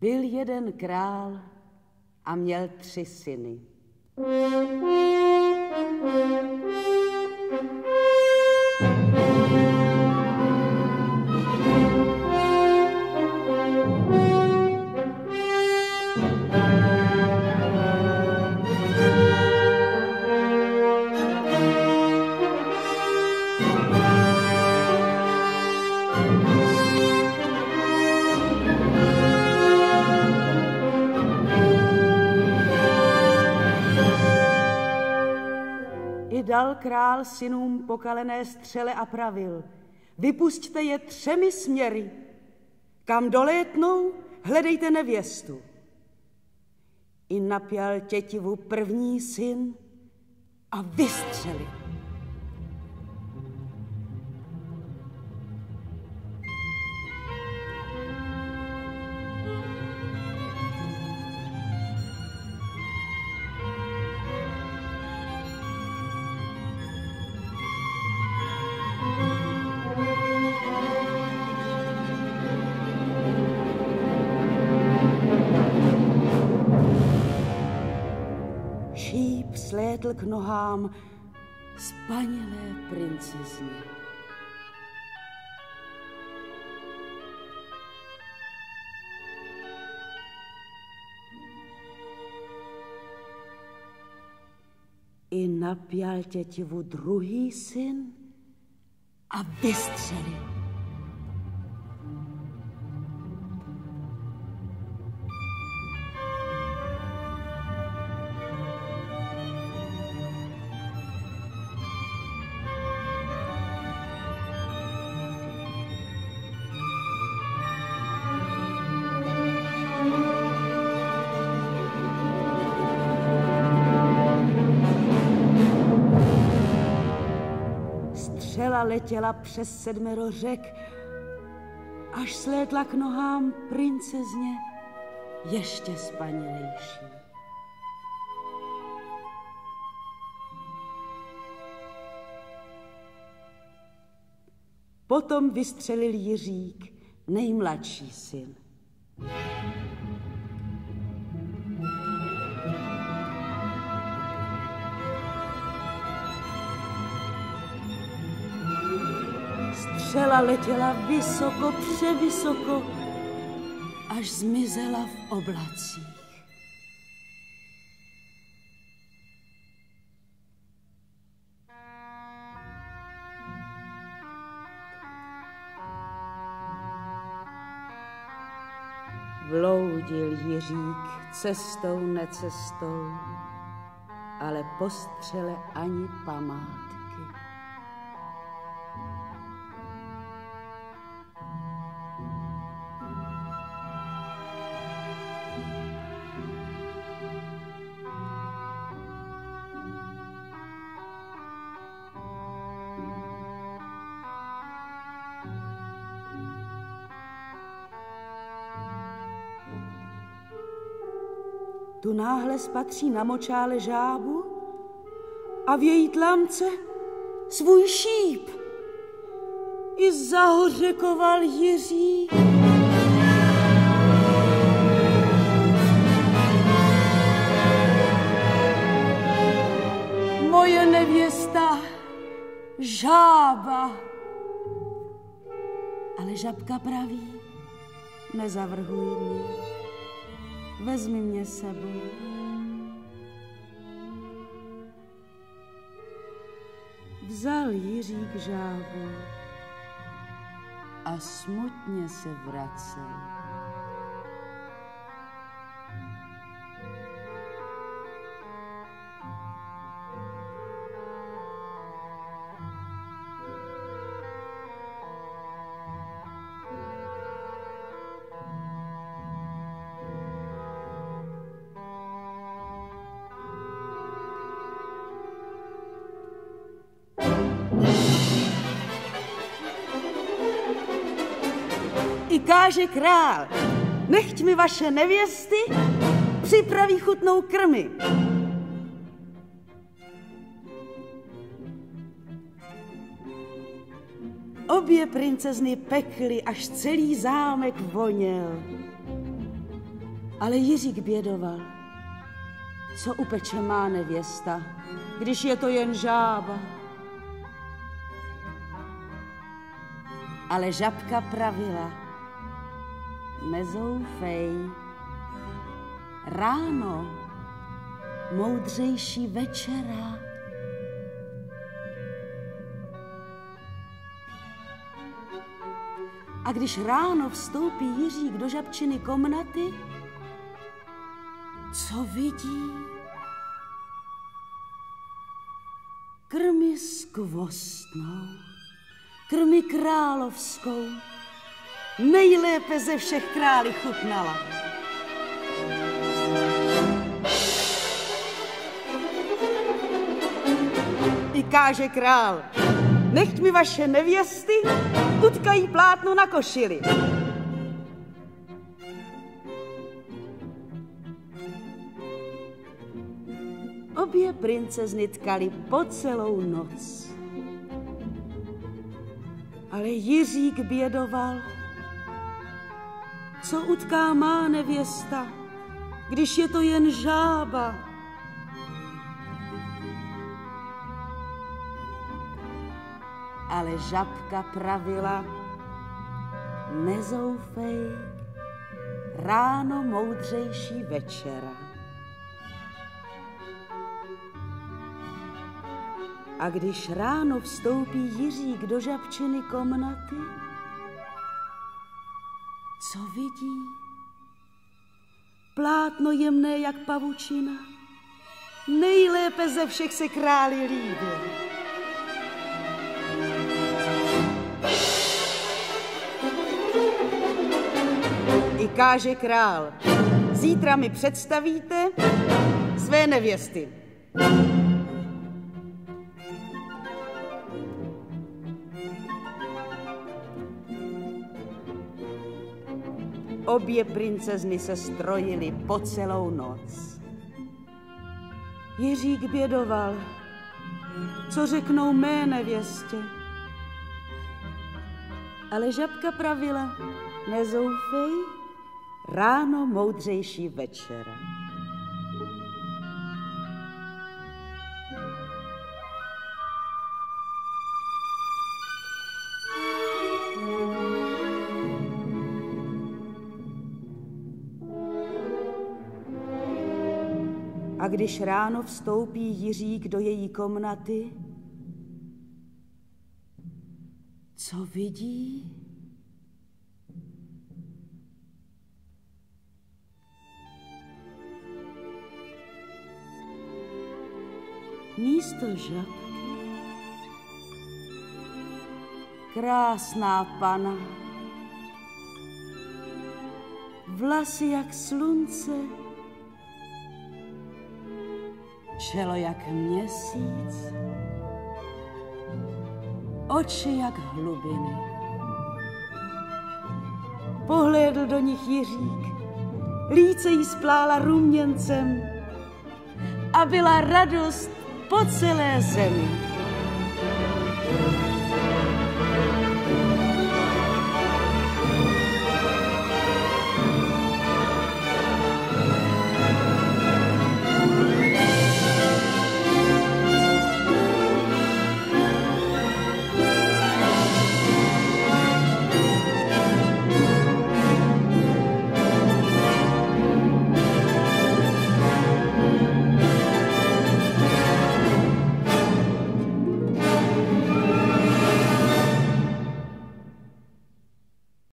Byl jeden král a měl tři syny. I dal král synům pokalené střele a pravil, vypusťte je třemi směry. Kam dolétnou, hledejte nevěstu. I napěl tětivu první syn a vystřelil. Šíp slétl k nohám spanělé princezně. I napěl tětivu druhý syn a vystřelil. Letěla přes sedmero řek, až slétla k nohám princezně ještě spanělejší. Potom vystřelil Jiřík, nejmladší syn. Střela letěla vysoko, převysoko, až zmizela v oblacích. Vloudil Jiřík cestou necestou, ale po střele ani památky. Tu náhle spatří na močále žábu a v její tlamce svůj šíp. I zahořekoval Jiří. Moje nevěsta, žába. Ale žabka praví, nezavrhuj mě. Vezmi mě sebou. Vzal Jiřík žábu a smutně se vracel. I káže král, nechť mi vaše nevěsty připraví chutnou krmy. Obě princezny pekly, až celý zámek voněl. Ale Jiřík bědoval, co upeče má nevěsta, když je to jen žába. Ale žabka pravila, nezoufej, ráno, moudřejší večera. A když ráno vstoupí Jiřík do žabčiny komnaty, co vidí? Krmy skvostnou, krmy královskou, nejlépe ze všech králi chutnala. I káže král, nechť mi vaše nevěsty utkají plátno na košili. Obě princezny tkaly po celou noc. Ale Jiřík bědoval, co utká má nevěsta, když je to jen žába. Ale žabka pravila, nezoufej, ráno moudřejší večera. A když ráno vstoupí Jiřík do žabčiny komnaty, co vidí? Plátno jemné jak pavučina, nejlépe ze všech se králi líbil. I káže král, zítra mi představíte své nevěsty. Obě princezny se strojily po celou noc. Jiřík bědoval, co řeknou mé nevěstě. Ale žabka pravila, nezoufej, ráno moudřejší večera. A když ráno vstoupí Jiřík do její komnaty, co vidí? Místo žabky. Krásná pana, vlasy jak slunce, čelo jak měsíc, oči jak hlubiny. Pohlédl do nich Jiřík, líce jí splála ruměncem a byla radost po celé zemi.